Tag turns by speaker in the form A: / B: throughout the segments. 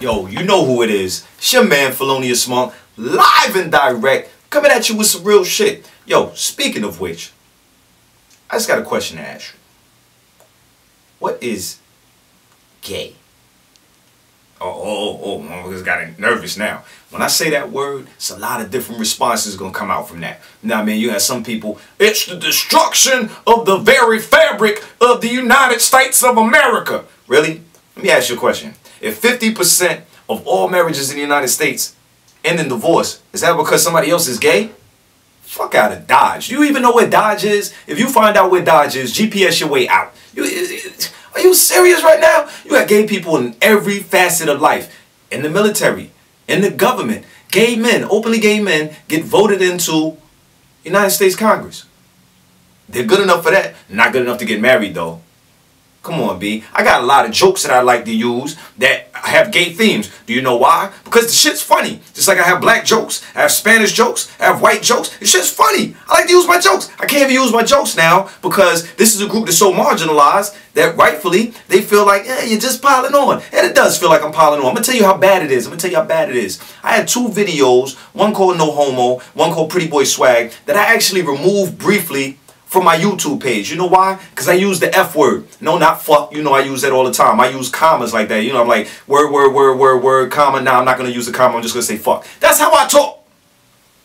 A: Yo, you know who it is. It's your man Felonious Munk, live and direct, coming at you with some real shit. Yo, speaking of which, I just got a question to ask you. What is gay? Oh, oh, oh, motherfuckers got nervous now. When I say that word, it's a lot of different responses gonna come out from that. Now, I mean, you have some people, it's the destruction of the very fabric of the United States of America. Really? Let me ask you a question. If 50% of all marriages in the United States end in divorce, is that because somebody else is gay? Fuck out of Dodge. Do you even know where Dodge is? If you find out where Dodge is, GPS your way out. You, are you serious right now? You got gay people in every facet of life. In the military, in the government. Gay men, openly gay men, get voted into United States Congress. They're good enough for that. Not good enough to get married though. Come on, B. I got a lot of jokes that I like to use that have gay themes. Do you know why? Because the shit's funny. Just like I have black jokes, I have Spanish jokes, I have white jokes. The shit's funny. I like to use my jokes. I can't even use my jokes now because this is a group that's so marginalized that rightfully they feel like, yeah, you're just piling on. And it does feel like I'm piling on. I'm gonna tell you how bad it is. I'm gonna tell you how bad it is. I had two videos, one called No Homo, one called Pretty Boy Swag, that I actually removed briefly from my YouTube page. You know why? Because I use the F word. No, not fuck. You know I use that all the time. I use commas like that. You know, I'm like, word, word, word, word, word, comma. Now I'm not going to use the comma. I'm just going to say fuck. That's how I talk.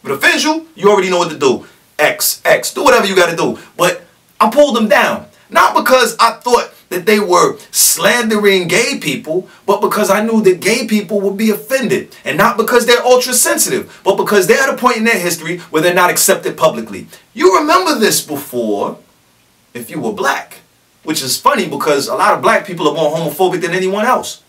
A: But offends you, you already know what to do. X, X. Do whatever you got to do. But I pulled them down. Not because I thought that they were slandering gay people, but because I knew that gay people would be offended. And not because they're ultra sensitive, but because they're at a point in their history where they're not accepted publicly. You remember this before if you were black, which is funny because a lot of black people are more homophobic than anyone else.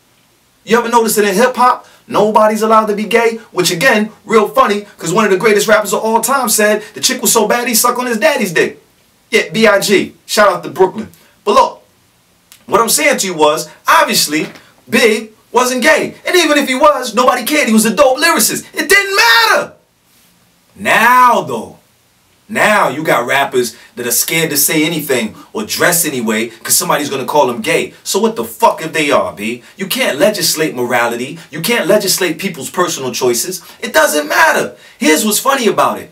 A: You ever notice that in hip hop, nobody's allowed to be gay? Which again, real funny, because one of the greatest rappers of all time said the chick was so bad he sucked on his daddy's dick. Yeah, B.I.G. Shout out to Brooklyn. But look, what I'm saying to you was, obviously, Big wasn't gay. And even if he was, nobody cared. He was a dope lyricist. It didn't matter. Now, though, now you got rappers that are scared to say anything or dress anyway because somebody's going to call them gay. So what the fuck if they are, B? You can't legislate morality. You can't legislate people's personal choices. It doesn't matter. Here's what's funny about it.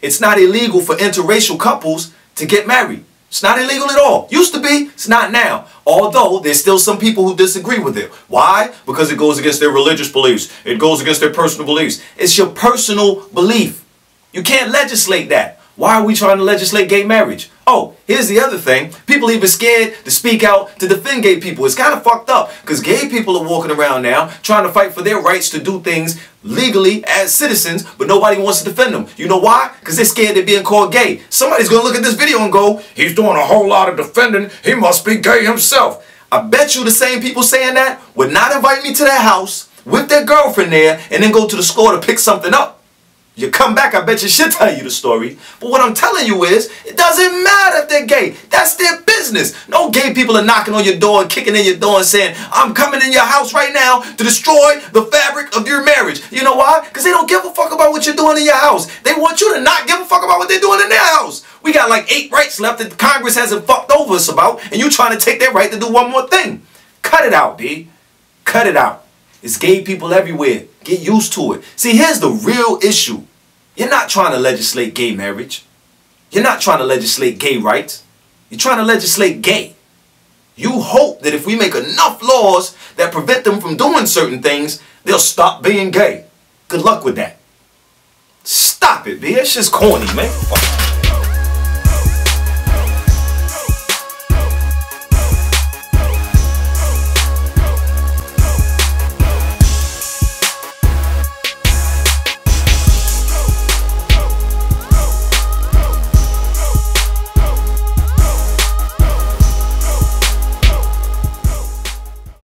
A: It's not illegal for interracial couples to get married. It's not illegal at all. Used to be, it's not now. Although there's still some people who disagree with it. Why? Because it goes against their religious beliefs. It goes against their personal beliefs. It's your personal belief. You can't legislate that. Why are we trying to legislate gay marriage? Oh, here's the other thing. People even scared to speak out to defend gay people. It's kind of fucked up because gay people are walking around now trying to fight for their rights to do things legally as citizens, but nobody wants to defend them. You know why? Because they're scared of being called gay. Somebody's going to look at this video and go, he's doing a whole lot of defending. He must be gay himself. I bet you the same people saying that would not invite me to their house with their girlfriend there and then go to the store to pick something up. You come back, I bet you should tell you the story. But what I'm telling you is, it doesn't matter if they're gay. That's their business. No gay people are knocking on your door and kicking in your door and saying, I'm coming in your house right now to destroy the fabric of your marriage. You know why? Because they don't give a fuck about what you're doing in your house. They want you to not give a fuck about what they're doing in their house. We got like eight rights left that Congress hasn't fucked over us about, and you trying to take their right to do one more thing. Cut it out, B. Cut it out. It's gay people everywhere. Get used to it. See, here's the real issue. You're not trying to legislate gay marriage. You're not trying to legislate gay rights. You're trying to legislate gay. You hope that if we make enough laws that prevent them from doing certain things, they'll stop being gay. Good luck with that. Stop it, man. It's just corny, man.